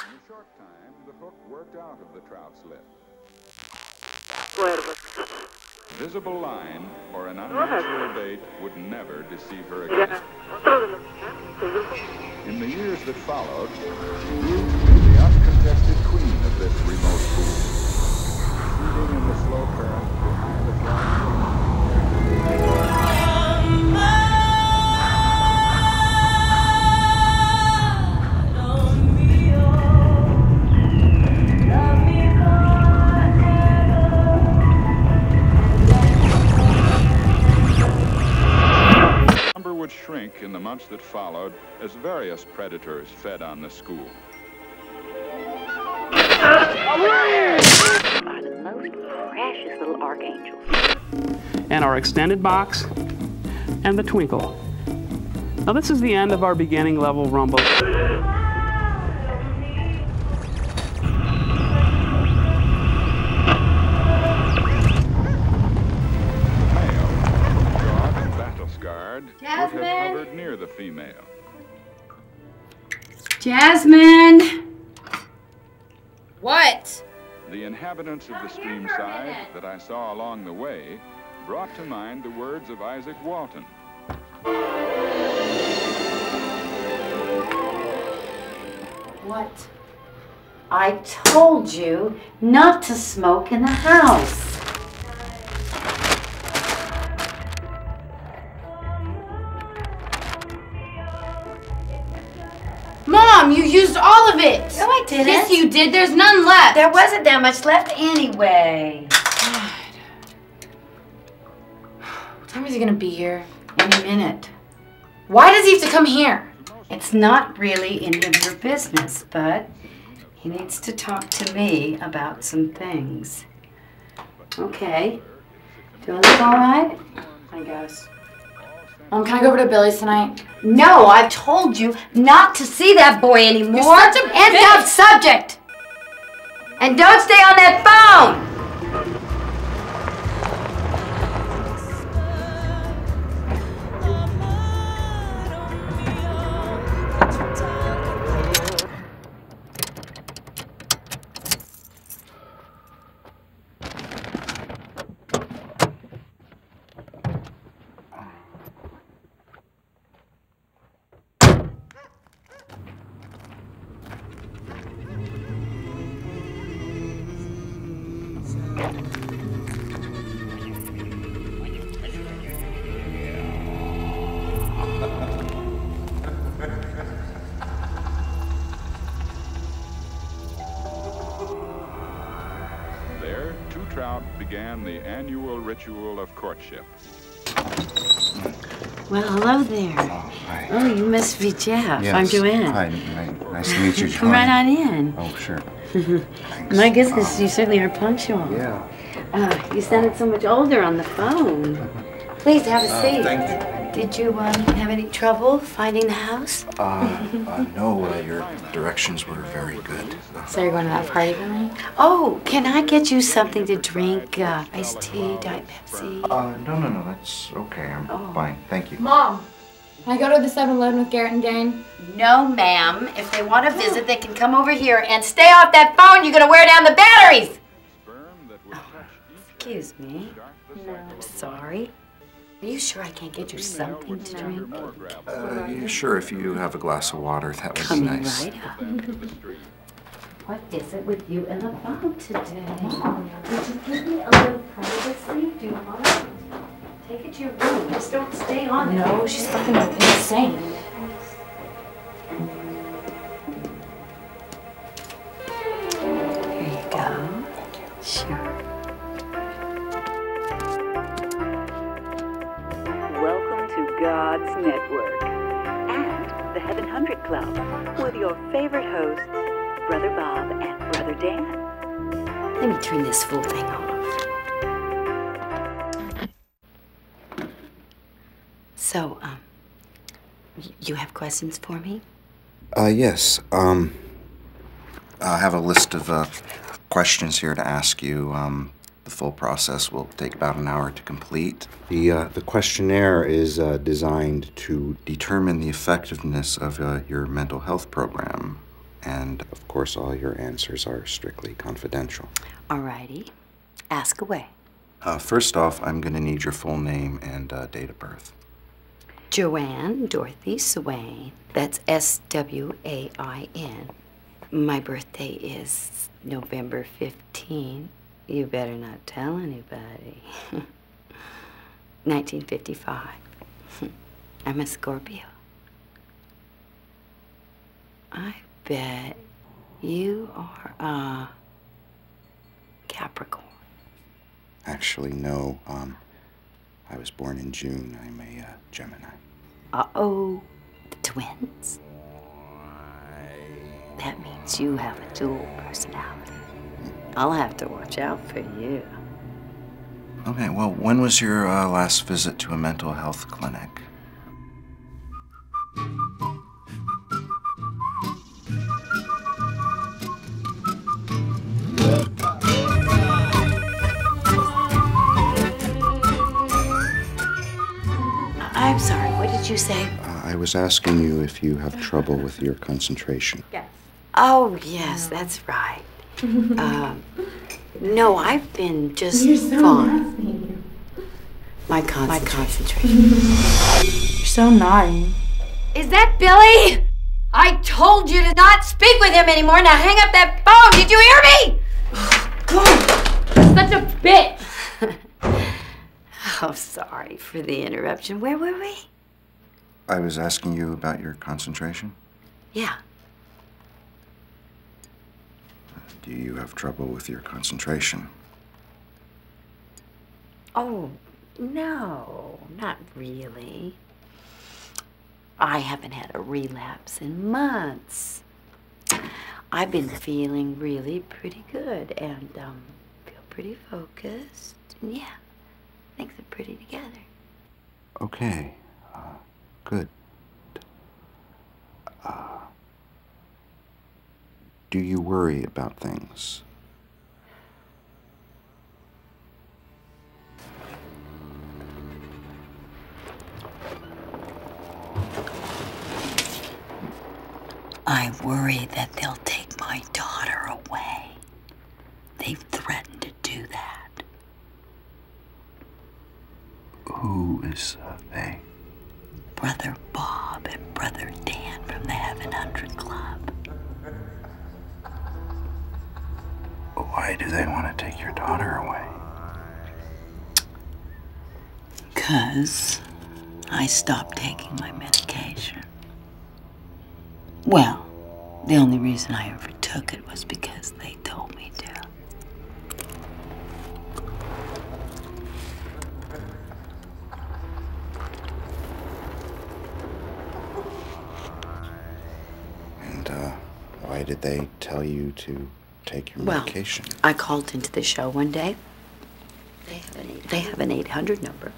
In a short time, the hook worked out of the trout's lip. Visible line or an unnatural bait would never deceive her again. In the years that followed, she grew to be the uncontested queen of this remote pool, feeding in the slow current behind the flying that followed as various predators fed on the school. are the most precious little archangels. and our extended box, and the twinkle. Now this is the end of our beginning level rumble. Jasmine! What? The inhabitants of the stream side that I saw along the way brought to mind the words of Izaak Walton. What? I told you not to smoke in the house. I didn't. Yes, you did. There's none left. There wasn't that much left anyway. What time is he gonna be here? Any minute. Why does he have to come here? It's not really any of your business, but he needs to talk to me about some things. Okay. Doing this all right? I guess. Mom, can I go over to Billy's tonight? No, I've told you not to see that boy anymore. You're such a End bitch. of subject. And don't stay on that phone. Began the annual ritual of courtship. Well, hello there. Hi. Oh, you must be Jeff. I'm Joanne. Hi, ni- nice to meet you, Joanne. Come right on in. Oh, sure. My goodness, you certainly are punctual. Yeah. Uh, you sounded so much older on the phone. Please have a seat. thank you. Did you um, have any trouble finding the house? Uh, uh, no, uh, your directions were very good. So you're going to that party tonight? Oh, can I get you something to drink? Uh, iced tea, Diet Pepsi? Uh, no, no, no, that's okay. I'm Oh. fine. Thank you. Mom, can I go to the 7-Eleven with Garrett and Dane? No, ma'am. If they want to visit, they can come over here and stay off that phone. You're going to wear down the batteries. Sperm that would touch each Excuse me. No, I'm sorry. Are you sure I can't get you something to drink? more gravel Uh, yeah, sure, if you have a glass of water, that would be Coming nice. right up. into the stream. What is it with you and the phone today? Would you give me a little privacy? Do you want to take it to your room? Just don't stay on. No, she's fucking insane. Your favorite hosts, Brother Bob and Brother Dan. Let me turn this fool thing off. So, um, you have questions for me? Uh, yes. Um, I have a list of uh, questions here to ask you. Um, the full process will take about an hour to complete. The uh, the questionnaire is uh, designed to determine the effectiveness of uh, your mental health program. and of course, all your answers are strictly confidential. Alrighty. Ask away. Uh, first off, I'm going to need your full name and uh, date of birth. Joanne Dorothy Swain. That's S W A I N. My birthday is November 15. You better not tell anybody. 1955. I'm a Scorpio. I bet you are a Capricorn. Actually, no. Um, I was born in June. I'm a uh, Gemini. Uh oh, the twins. That means you have a dual personality. I'll have to watch out for you. Okay, well, when was your uh, last visit to a mental health clinic? I'm sorry, what did you say? Uh, I was asking you if you have trouble with your concentration. Yes. Oh, yes, that's right. Um, no, I've been just fine. My, con- my concentration. You're so naughty. Is that Billy? I told you to not speak with him anymore. Now hang up that phone. Did you hear me? Such a bitch. Oh, sorry for the interruption. Where were we? I was asking you about your concentration. Yeah. Do you have trouble with your concentration? Oh, no, not really. I haven't had a relapse in months. I've been feeling really pretty good and um, feel pretty focused. And yeah, things are pretty together. Okay, uh, good. Uh, do you worry about things? I worry that they'll take my daughter away. They've threatened to do that. Who is uh, they? Brother Why do they want to take your daughter away? Because I stopped taking my medication. Well, the only reason I ever took it was because they told me to. And uh, why did they tell you to take your Well, medication? I called into the show one day. They have an 800, they have an 800 number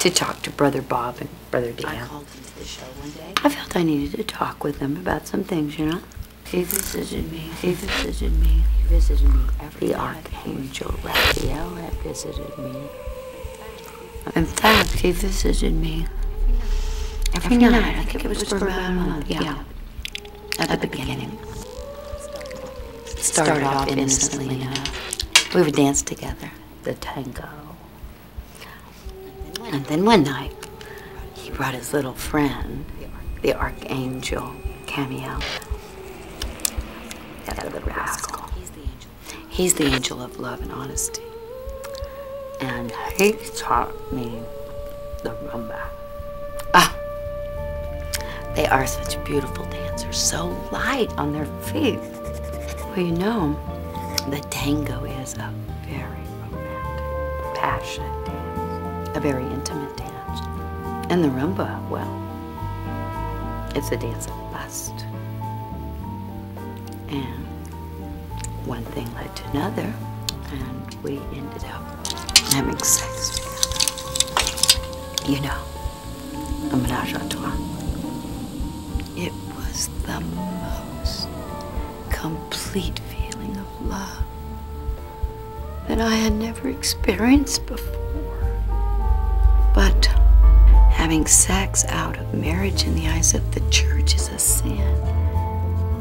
to talk to Brother Bob and Brother Dan. I called into the show one day. I felt I needed to talk with them about some things, you know. He visited me. He visited me. He visited me. Every the Archangel Raphael had visited me. In fact, he visited me every, night. I think it was for about a month. Yeah. At, the beginning. Started off innocently enough. We would dance together, the tango. And then one night, he brought his little friend, the Archangel Chamuel. That other rascal. He's the angel of love and honesty. And he taught me the rumba. Ah, they are such beautiful dancers, so light on their feet. Well, you know, the tango is a very romantic, passionate dance, a very intimate dance. And the rumba, well, it's a dance of lust. And one thing led to another, and we ended up having sex together. You know, a menage a trois. It was the most complete feeling of love that I had never experienced before. But having sex out of marriage in the eyes of the church is a sin.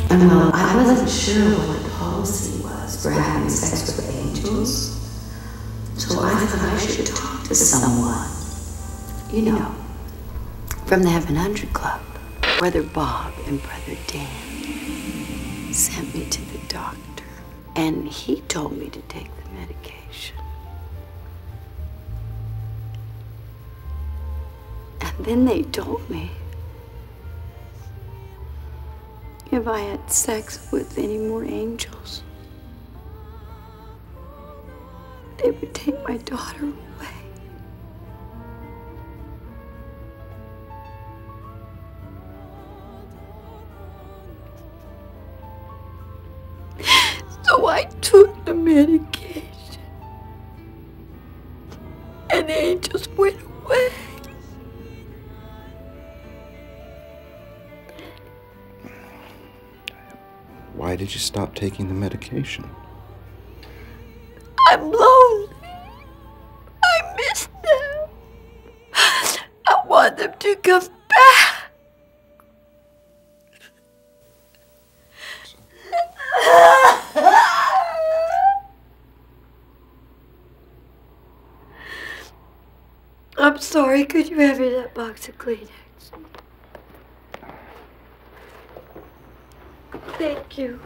Well, I wasn't sure what the policy was for having sex with angels. So I thought I should talk to someone. You know, from the Heaven Hundred Club. Brother Bob and Brother Dan sent me to the doctor, and he told me to take the medication. And then they told me if I had sex with any more angels, they would take my daughter So I took the medication. And the angels went away. Why did you stop taking the medication? I'm. Sorry. Could you have me that box of Kleenex? Thank you.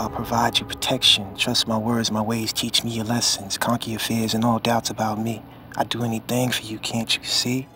I'll provide you protection. Trust my words, my ways, teach me your lessons. Conquer your fears and all doubts about me. I'd do anything for you, can't you see?